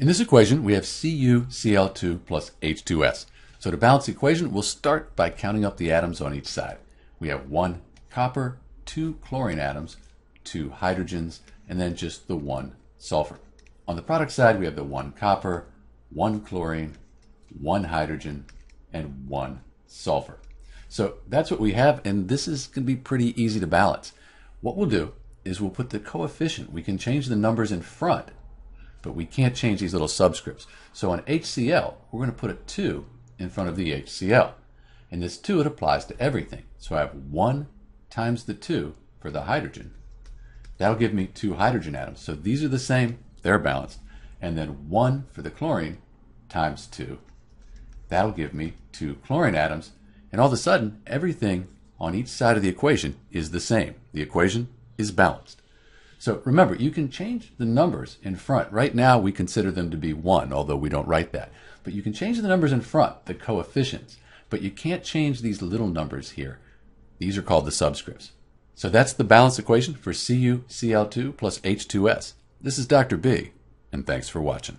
In this equation, we have CuCl2 plus H2S. So to balance the equation, we'll start by counting up the atoms on each side. We have one copper, two chlorine atoms, two hydrogens, and then just the one sulfur. On the product side, we have the one copper, one chlorine, one hydrogen, and one sulfur. So that's what we have, and this is going to be pretty easy to balance. What we'll do is we'll put the coefficient. We can change the numbers in front but we can't change these little subscripts. So on HCl, we're going to put a 2 in front of the HCl. And this 2, it applies to everything. So I have 1 times the 2 for the hydrogen. That'll give me two hydrogen atoms. So these are the same, they're balanced. And then 1 for the chlorine times 2. That'll give me two chlorine atoms. And all of a sudden, everything on each side of the equation is the same. The equation is balanced. So remember, you can change the numbers in front. Right now, we consider them to be 1, although we don't write that. But you can change the numbers in front, the coefficients. But you can't change these little numbers here. These are called the subscripts. So that's the balance equation for CuCl2 plus H2S. This is Dr. B, and thanks for watching.